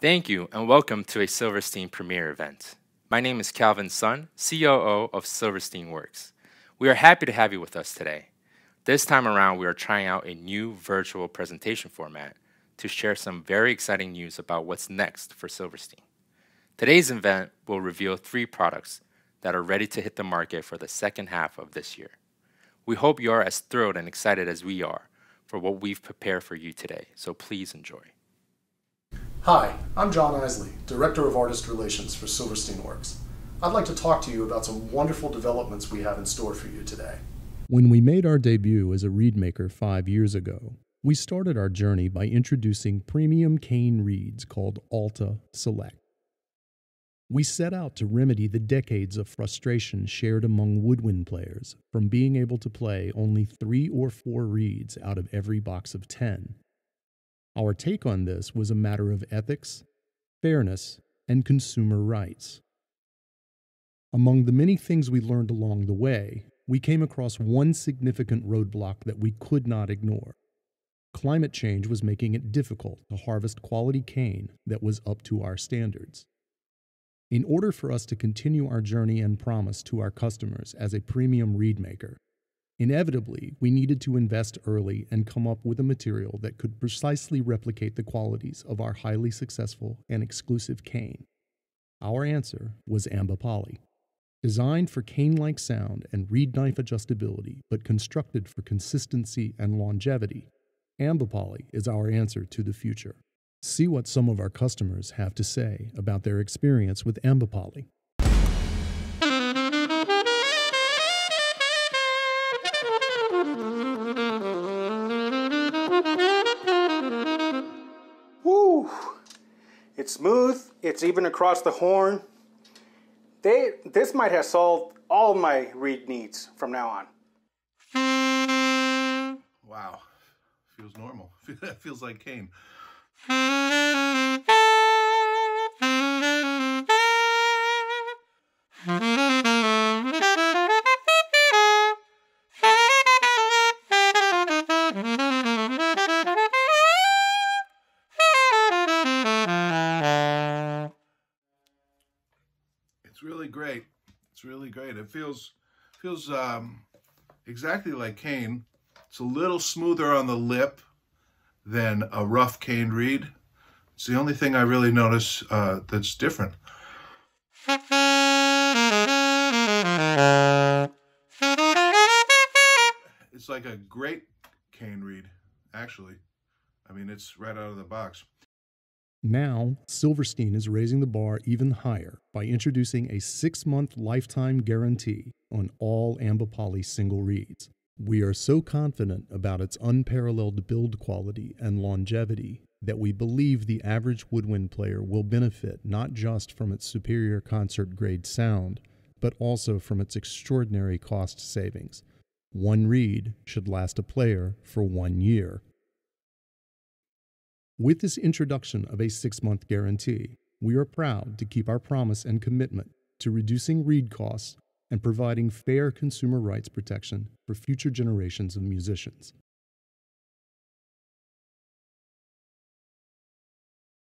Thank you and welcome to a Silverstein premiere event. My name is Calvin Sun, COO of Silverstein Works. We are happy to have you with us today. This time around, we are trying out a new virtual presentation format to share some very exciting news about what's next for Silverstein. Today's event will reveal three products that are ready to hit the market for the second half of this year. We hope you are as thrilled and excited as we are for what we've prepared for you today, so please enjoy. Hi, I'm John Isley, Director of Artist Relations for Silverstein Works. I'd like to talk to you about some wonderful developments we have in store for you today. When we made our debut as a reed maker five years ago, we started our journey by introducing premium cane reeds called Alta Select. We set out to remedy the decades of frustration shared among woodwind players from being able to play only three or four reeds out of every box of ten. Our take on this was a matter of ethics, fairness, and consumer rights. Among the many things we learned along the way, we came across one significant roadblock that we could not ignore. Climate change was making it difficult to harvest quality cane that was up to our standards. In order for us to continue our journey and promise to our customers as a premium reed maker, inevitably we needed to invest early and come up with a material that could precisely replicate the qualities of our highly successful and exclusive cane. Our answer was Ambipoly. Designed for cane like sound and reed knife adjustability, but constructed for consistency and longevity, Ambipoly is our answer to the future. See what some of our customers have to say about their experience with Amba Poly. Woo! It's smooth, it's even across the horn. They, this might have solved all my reed needs from now on. Wow. Feels normal. Feels like cane. great. It's really great. It feels feels um, exactly like cane. It's a little smoother on the lip than a rough cane reed. It's the only thing I really notice uh, that's different. It's like a great cane reed, actually. I mean, it's right out of the box. Now, Silverstein is raising the bar even higher by introducing a six month lifetime guarantee on all Ambipoly single reeds. We are so confident about its unparalleled build quality and longevity that we believe the average woodwind player will benefit not just from its superior concert grade sound, but also from its extraordinary cost savings. One reed should last a player for one year. With this introduction of a six month guarantee, we are proud to keep our promise and commitment to reducing reed costs and providing fair consumer rights protection for future generations of musicians.